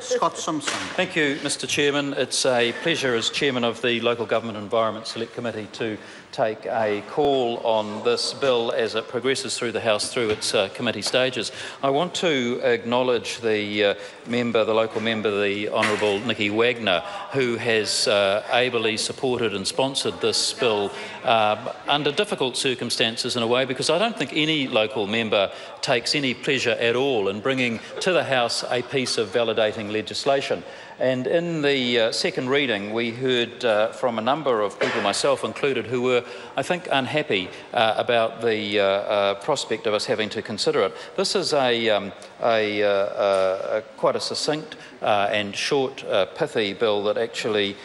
Scott Simpson. Thank you, Mr Chairman. It's a pleasure as Chairman of the Local Government Environment Select Committee to take a call on this bill as it progresses through the House through its uh, committee stages. I want to acknowledge the uh, member, the local member, the Honourable Nicky Wagner, who has uh, ably supported and sponsored this bill um, under difficult circumstances in a way because I don't think any local member takes any pleasure at all in bringing to the House a piece of validating legislation. And in the uh, second reading, we heard uh, from a number of people, myself included, who were, I think, unhappy uh, about the uh, uh, prospect of us having to consider it. This is a, um, a, uh, a, quite a succinct and short, pithy bill that actually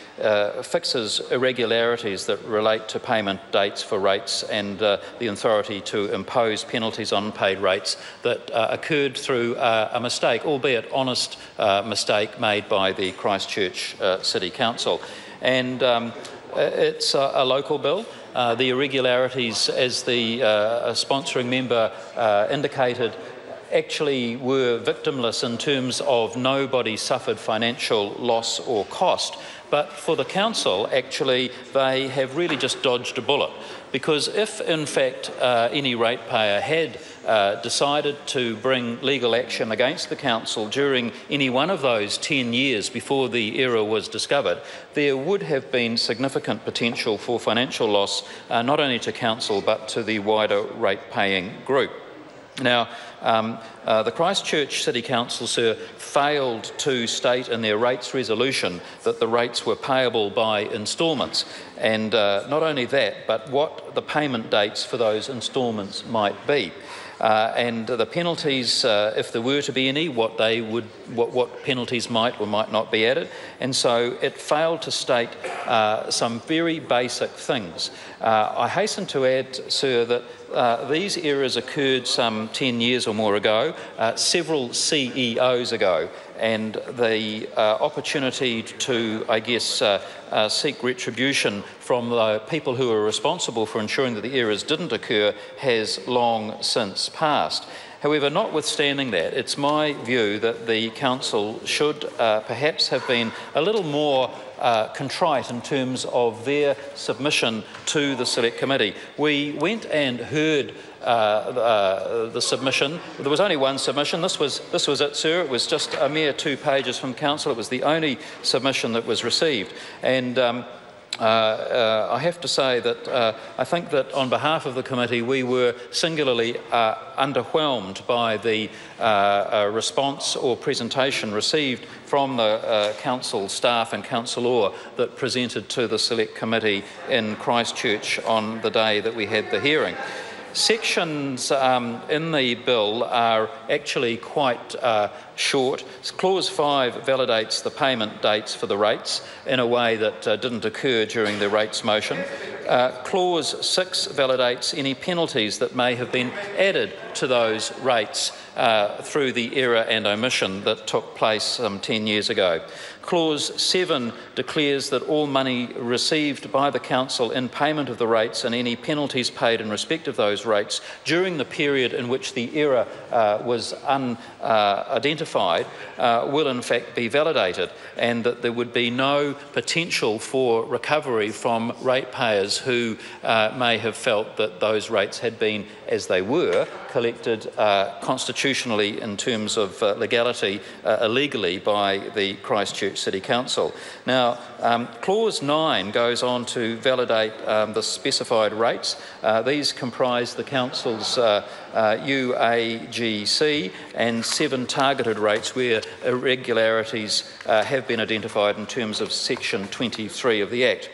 fixes irregularities that relate to payment dates for rates and the authority to impose penalties on paid rates that occurred through a mistake, albeit honest mistake made by the Christchurch uh, City Council. And um, uh, it's a, a, local bill. Uh, the irregularities, as the sponsoring member indicated, actually were victimless in terms of nobody suffered financial loss or cost. But for the council, actually, they have really just dodged a bullet. Because if, in fact, uh, any ratepayer had uh, decided to bring legal action against the council during any one of those 10 years before the error was discovered, there would have been significant potential for financial loss, uh, not only to council but to the wider rate paying group. Now, um, uh, the Christchurch City Council, sir, failed to state in their rates resolution that the rates were payable by instalments. And uh, not only that, but what the payment dates for those instalments might be. Uh, and the penalties, uh, if there were to be any, what they would, what, what, penalties might or might not be added. And so it failed to state uh, some very basic things. Uh, I hasten to add, sir, that uh, these errors occurred some 10 years or more ago, uh, several CEOs ago, and the uh, opportunity to, I guess, uh, seek retribution from the people who are responsible for ensuring that the errors didn't occur has long since passed. However, notwithstanding that, it's my view that the Council should uh, perhaps have been a little more uh, contrite in terms of their submission to the Select Committee. We went and heard uh, uh, the submission. There was only one submission. This was, this was it, sir. It was just a mere two pages from Council. It was the only submission that was received. And um, uh, uh, I have to say that uh, I think that on behalf of the committee we were singularly uh, underwhelmed by the uh, response or presentation received from the council staff and councillor that presented to the select committee in Christchurch on the day that we had the hearing. Sections um, in the bill are actually quite uh, short. Clause 5 validates the payment dates for the rates in a way that uh, didn't occur during the rates motion. Uh, clause 6 validates any penalties that may have been added to those rates uh, through the error and omission that took place um, 10 years ago. Clause 7 declares that all money received by the Council in payment of the rates and any penalties paid in respect of those rates during the period in which the error uh, was unidentified uh, uh, will in fact be validated and that there would be no potential for recovery from ratepayers who uh, may have felt that those rates had been, as they were, collected uh, constitutionally in terms of uh, legality illegally by the Christchurch City Council. Now, um, Clause 9 goes on to validate um, the specified rates. Uh, these comprise the Council's uh, uh, UAGC and seven targeted rates where irregularities uh, have been identified in terms of Section 23 of the Act.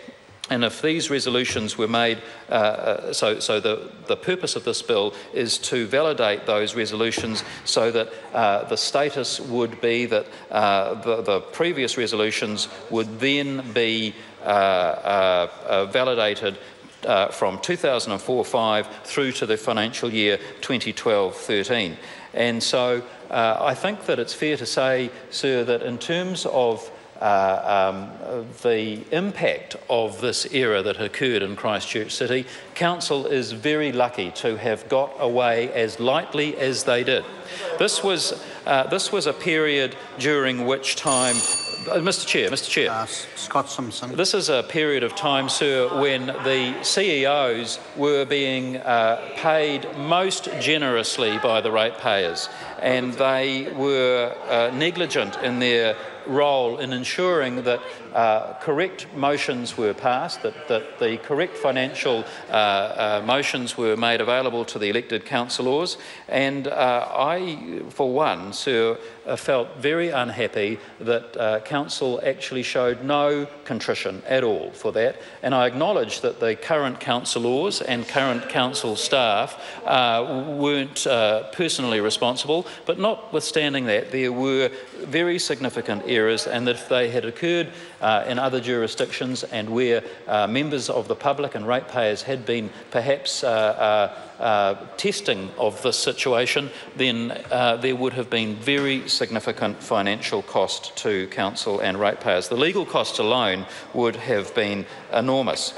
And if these resolutions were made, uh, uh, so, so the, the purpose of this bill is to validate those resolutions so that uh, the status would be that uh, the, the, previous resolutions would then be uh, uh, validated uh, from 2004-5 through to the financial year 2012-13. And so uh, I think that it's fair to say, sir, that in terms of uh, um, the impact of this era that occurred in Christchurch City, Council is very lucky to have got away as lightly as they did. This was, uh, this was a period during which time uh, Mr. Chair, Mr. Chair. Uh, Scott Simpson. This is a period of time, sir, when the CEOs were being uh, paid most generously by the ratepayers, and they were uh, negligent in their role in ensuring that uh, correct motions were passed, that, that the correct financial uh, uh, motions were made available to the elected councillors. And uh, I, for one, sir, felt very unhappy that council actually showed no contrition at all for that. And I acknowledge that the current councillors and current council staff weren't personally responsible, but notwithstanding that, there were very significant errors, and that if they had occurred uh, in other jurisdictions and where uh, members of the public and ratepayers had been perhaps uh, uh, uh testing of this situation, then there would have been very significant financial cost to council and ratepayers. The legal cost alone would have been enormous.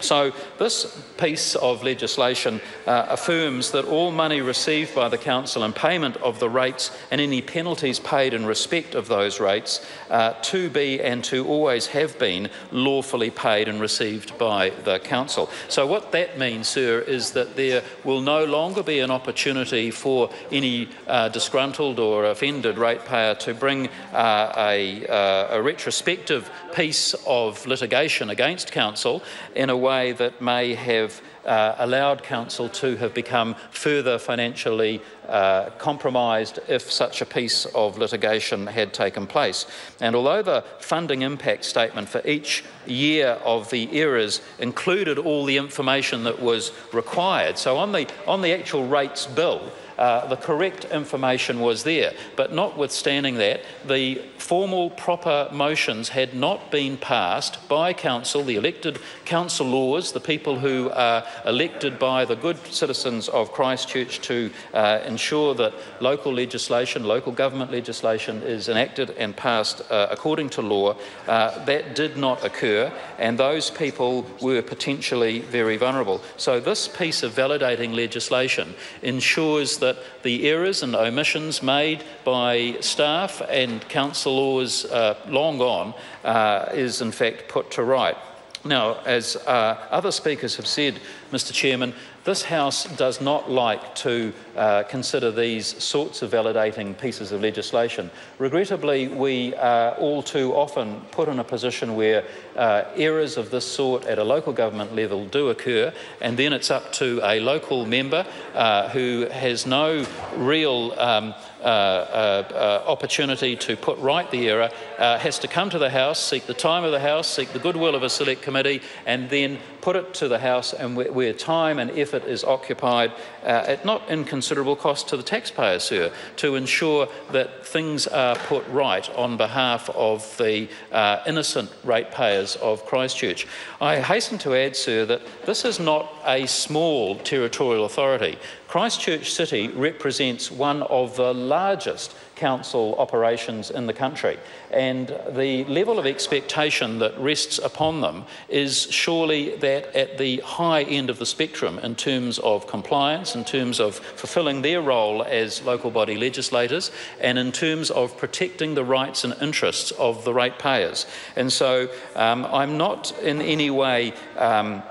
So, this piece of legislation uh, affirms that all money received by the Council and payment of the rates and any penalties paid in respect of those rates uh, to be and to always have been lawfully paid and received by the Council. So, what that means, sir, is that there will no longer be an opportunity for any uh, disgruntled or offended ratepayer to bring uh, a, uh, a retrospective piece of litigation against Council in a way that may have uh, allowed Council to have become further financially uh, compromised if such a piece of litigation had taken place. And although the funding impact statement for each year of the errors included all the information that was required, so on the, on the actual rates bill, uh, the correct information was there. But notwithstanding that, the formal proper motions had not been passed by council, the elected council councillors, the people who are elected by the good citizens of Christchurch to uh, ensure that local legislation, local government legislation is enacted and passed uh, according to law. Uh, that did not occur, and those people were potentially very vulnerable. So this piece of validating legislation ensures that that the errors and omissions made by staff and councillors uh, long gone uh, is in fact put to right. Now, as uh, other speakers have said, Mr Chairman, this House does not like to uh, consider these sorts of validating pieces of legislation. Regrettably, we are all too often put in a position where uh, errors of this sort at a local government level do occur, and then it's up to a local member uh, who has no real um, uh, uh, uh, opportunity to put right the error, has to come to the House, seek the time of the House, seek the goodwill of a select committee, and then put it to the House, and where, where time and effort is occupied at not inconsiderable cost to the taxpayer, sir, to ensure that things are put right on behalf of the uh, innocent ratepayers of Christchurch. I hasten to add, sir, that this is not a small territorial authority. Christchurch City represents one of the largest council operations in the country, and the level of expectation that rests upon them is surely that at the high end of the spectrum in terms of compliance, in terms of fulfilling their role as local body legislators, and in terms of protecting the rights and interests of the ratepayers. And so um, I'm not in any way. Um,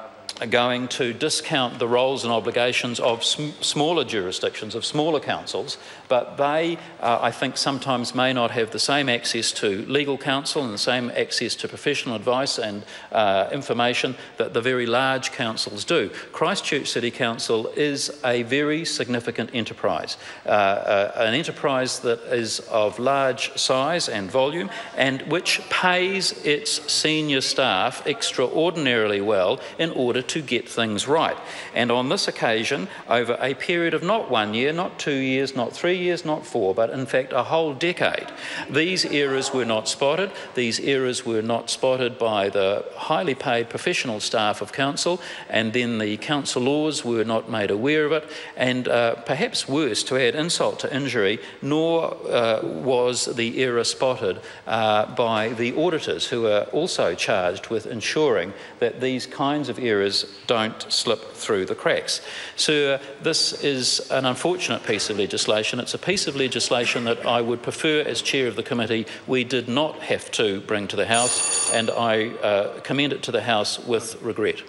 going to discount the roles and obligations of sm smaller jurisdictions, of smaller councils, but they, uh, I think, sometimes may not have the same access to legal counsel and the same access to professional advice and uh, information that the very large councils do. Christchurch City Council is a very significant enterprise, uh, uh an enterprise that is of large size and volume and which pays its senior staff extraordinarily well in order to get things right. And on this occasion, over a period of not one year, not two years, not three years, not four, but in fact a whole decade, these errors were not spotted. These errors were not spotted by the highly paid professional staff of council, and then the council laws were not made aware of it. And uh, perhaps worse, to add insult to injury, nor uh, was the error spotted uh, by the auditors who are also charged with ensuring that these kinds of errors don't slip through the cracks. So this is an unfortunate piece of legislation. It's a piece of legislation that I would prefer as chair of the committee we did not have to bring to the House and I uh, commend it to the House with regret.